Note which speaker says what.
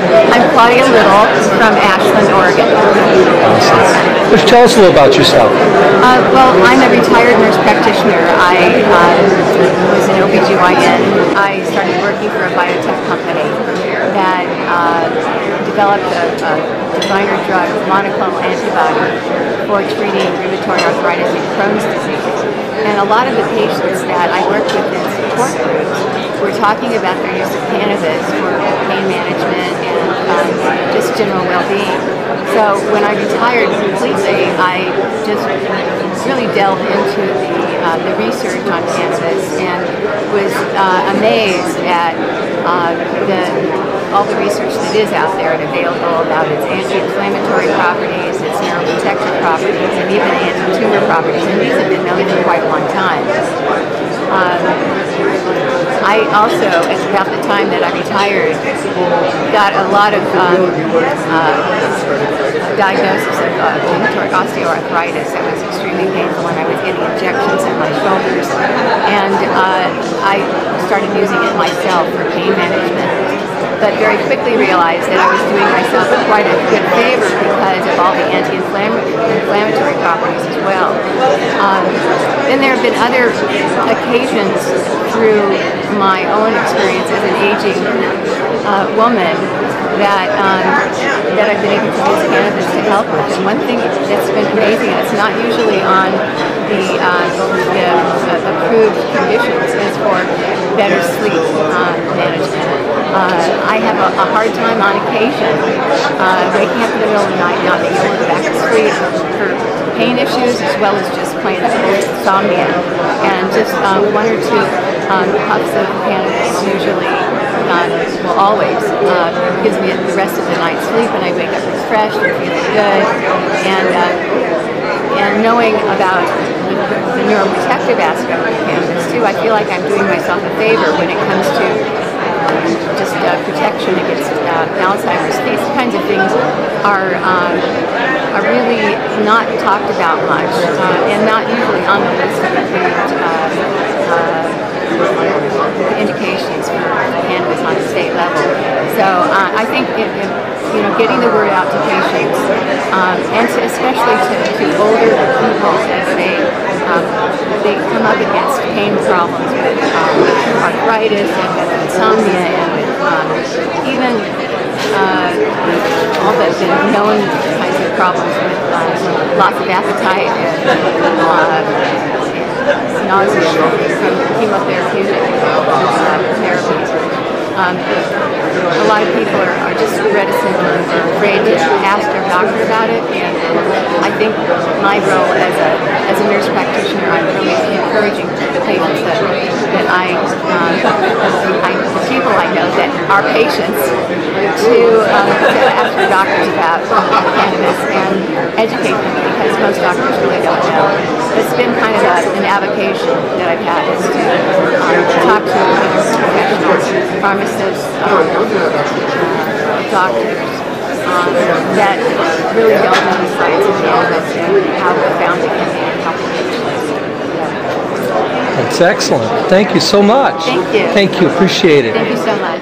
Speaker 1: I'm Claudia Little from Ashland, Oregon.
Speaker 2: Awesome. Just tell us a little about yourself.
Speaker 1: Uh, well, I'm a retired nurse practitioner. I uh, was an OBGYN. I started working for a biotech company that uh, developed a, a designer drug, monoclonal antibody, for treating rheumatoid arthritis and Crohn's disease. And a lot of the patients that I worked with in support groups were talking about their use of cannabis for pain management and um, just general well-being. So when I retired completely, I just really delved into the, uh, the research on cannabis and was uh, amazed at uh, the, all the research that is out there and available about its anti-inflammatory properties, its neuroprotective properties, and even anti-tumor properties. And these have been known for quite a long time. Um, I also, at about the time that I retired, got a lot of um, uh, diagnosis of uh, rheumatoid osteoarthritis that was extremely painful and I was getting injections in my shoulders. And uh, I started using it myself for pain management but very quickly realized that I was doing myself quite a good favor because of all the anti-inflammatory properties as well. Um, then there have been other occasions through my own experience as an aging uh, woman that um, that I've been able to use cannabis to help with. And one thing that's been amazing, and it's not usually on the, uh, the uh, approved conditions, is for better sleep uh, management. Uh, I have a, a, hard time on occasion uh, waking up in the middle of the night not being able to go back to sleep for pain issues as well as just plain insomnia. And just um, one or two um, puffs of cannabis usually, uh, well always, uh, gives me the rest of the night's sleep and I wake up refreshed and feeling good. And, uh, and knowing about the, the neuroprotective aspect of cannabis too, I feel like I'm doing myself a favor when it comes to just uh, protection against uh, Alzheimer's. These kinds of things are um, are really not talked about much uh, and not usually on the list of uh, uh, indications for cannabis on a state level. So uh, I think it, it, you know getting the word out to patients um, and to, especially to, to older people as they um, they come up against pain problems with um, arthritis and with insomnia and with um, even all the, the known problems with um, loss of appetite and uh, nausea. From chemotherapeutic uh, therapies. Um, a lot of people are, are just reticent or, afraid to ask their doctor about it, and I think my role as a as a nurse practitioner, I'm really encouraging the patients that that I, um, I the people I know that are patients to, um, to ask their doctors about cannabis educate them because most doctors really don't know. It's been kind of a, an avocation that I've had is to um, talk to other professionals, pharmacists, um, doctors um, that really don't know the science of cannabis and how profound it can be in patients.
Speaker 2: That's excellent. Thank you so much.
Speaker 1: Thank you.
Speaker 2: Thank you. Appreciate it.
Speaker 1: Thank you so much.